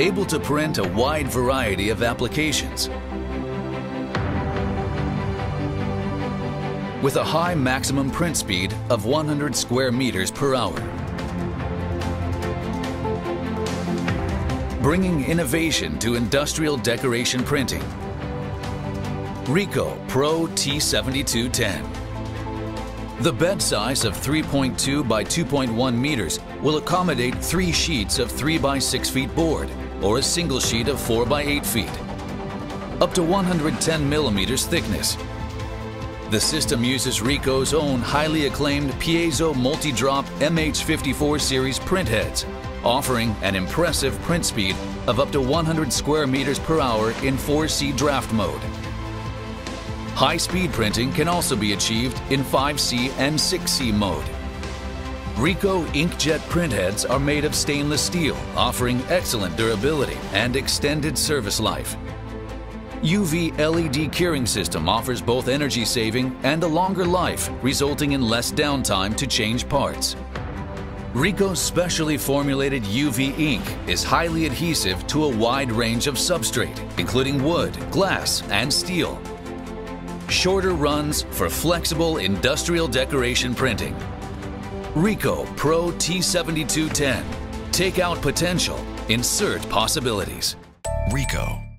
able to print a wide variety of applications. With a high maximum print speed of 100 square meters per hour. Bringing innovation to industrial decoration printing. Ricoh Pro T7210. The bed size of 3.2 by 2.1 meters will accommodate three sheets of 3 by 6 feet board or a single sheet of 4 by 8 feet. Up to 110 millimeters thickness. The system uses Ricoh's own highly acclaimed piezo multi-drop MH54 series print heads, offering an impressive print speed of up to 100 square meters per hour in 4C draft mode. High-speed printing can also be achieved in 5C and 6C mode. Ricoh inkjet printheads are made of stainless steel, offering excellent durability and extended service life. UV LED curing system offers both energy saving and a longer life, resulting in less downtime to change parts. Ricoh's specially formulated UV ink is highly adhesive to a wide range of substrate, including wood, glass, and steel, shorter runs for flexible industrial decoration printing. Ricoh Pro T7210. Take out potential, insert possibilities. Ricoh.